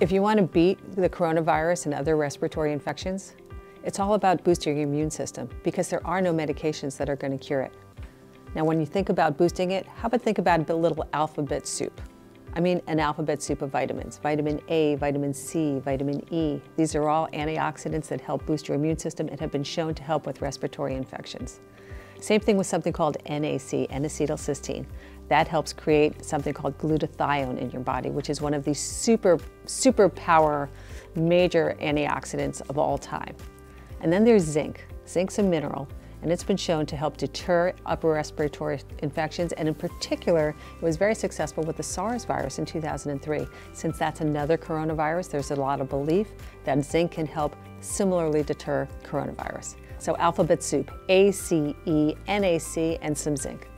If you want to beat the coronavirus and other respiratory infections, it's all about boosting your immune system because there are no medications that are going to cure it. Now, when you think about boosting it, how about think about a little alphabet soup? I mean an alphabet soup of vitamins. Vitamin A, vitamin C, vitamin E. These are all antioxidants that help boost your immune system and have been shown to help with respiratory infections. Same thing with something called NAC, N-acetylcysteine. That helps create something called glutathione in your body, which is one of these super, super power major antioxidants of all time. And then there's zinc. Zinc's a mineral, and it's been shown to help deter upper respiratory infections, and in particular, it was very successful with the SARS virus in 2003. Since that's another coronavirus, there's a lot of belief that zinc can help similarly deter coronavirus. So alphabet soup, A, C, E, N, A, C, and some zinc.